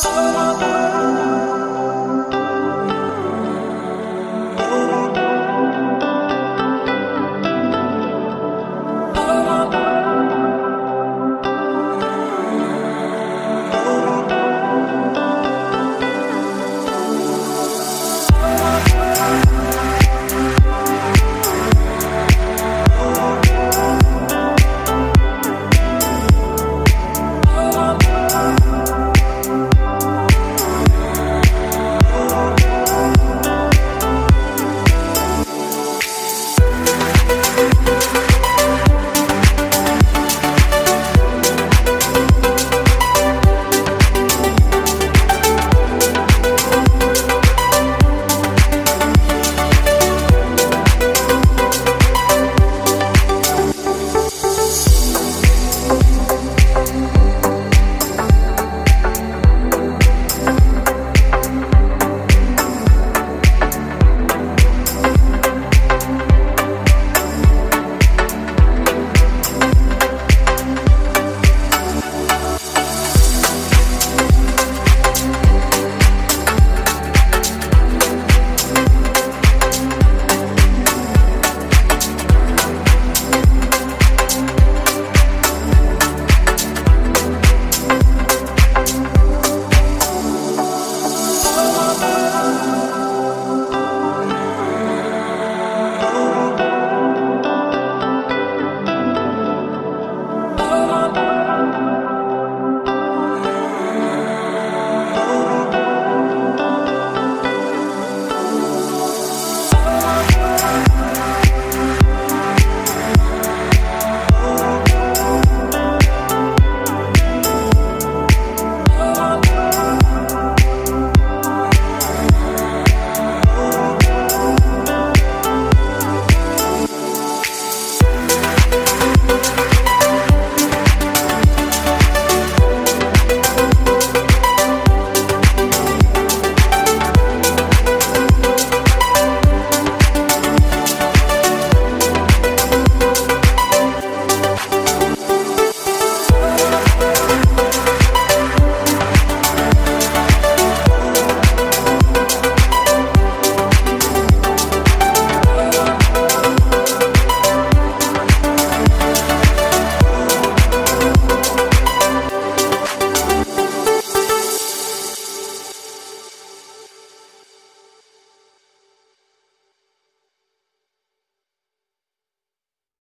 Summer.